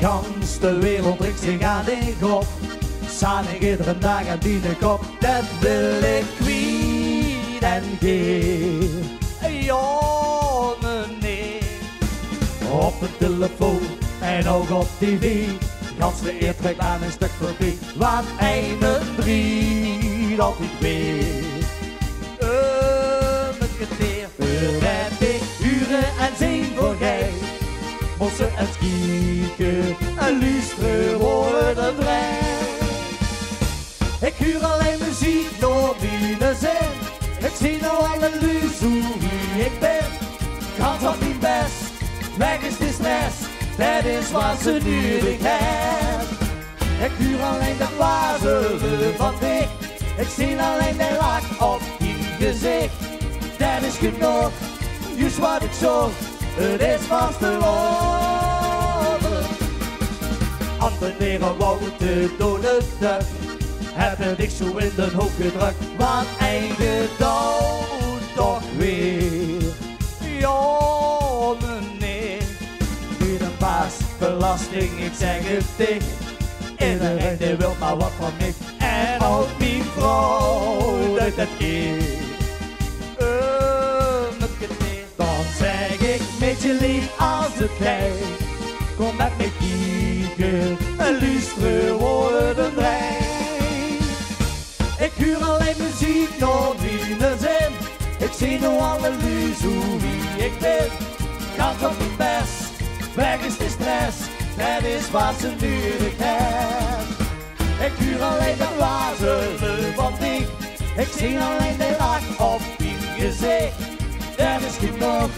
Gans de wereld richt zich aan de kop. Samen iedere dag aan die kop. Dat wil ik kwijt en geef. Ja, meneer. Op de telefoon en ook op tv. Gans de eer aan een stuk voorbij. Wat een drie dat ik weet. Worden vrij. Ik huur alleen muziek door binnen zin. Ik zie nou alle luus hoe ik ben. Kans op niet best, weg is de stress. Dat is wat ze nodig hebben. Ik huur alleen de wazelen van dik. Ik zie alleen de lak op je gezicht. Dat is genoeg, juist wat ik zocht. Het is vast te. Anteneren wou de dode duck. Hebben ik zo in de hoofd gedrukt. Wat eigen dood toch weer. Ja, meneer. Nu de baas, belasting, ik zeg het dicht. Iedereen die wil maar wat van mij. En ook die vrouw dat het is. Geteer. Dan zeg ik met je lief als het kijkt. Ik zie nu alle luus hoe wie ik ben. Kan toch niet best, weg is de stress. Dat is wat ze nodig hebben. Ik huur alleen de wazelen van dich. Ik zie alleen de lach op je gezicht. Dat is genoeg,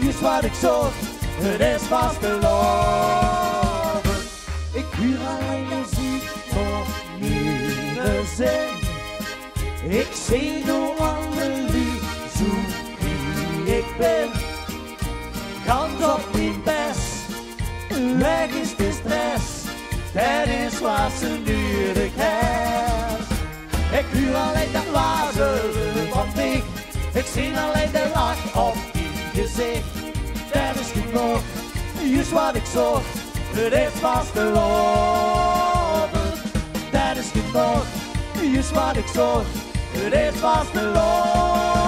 juist wat ik zocht. Het is vast lopen. Ik huur alleen muziek voor minder zin. Ik zie door alle weg is de stress. Dat is wat ze nodig hebben. Ik huur alleen de wazelen van dich. Ik zie alleen de lach op je gezicht. Dat is genoeg, juist wat ik zocht. Het is vast te lopen. Dat is genoeg, juist wat ik zocht. Het is vast te lopen.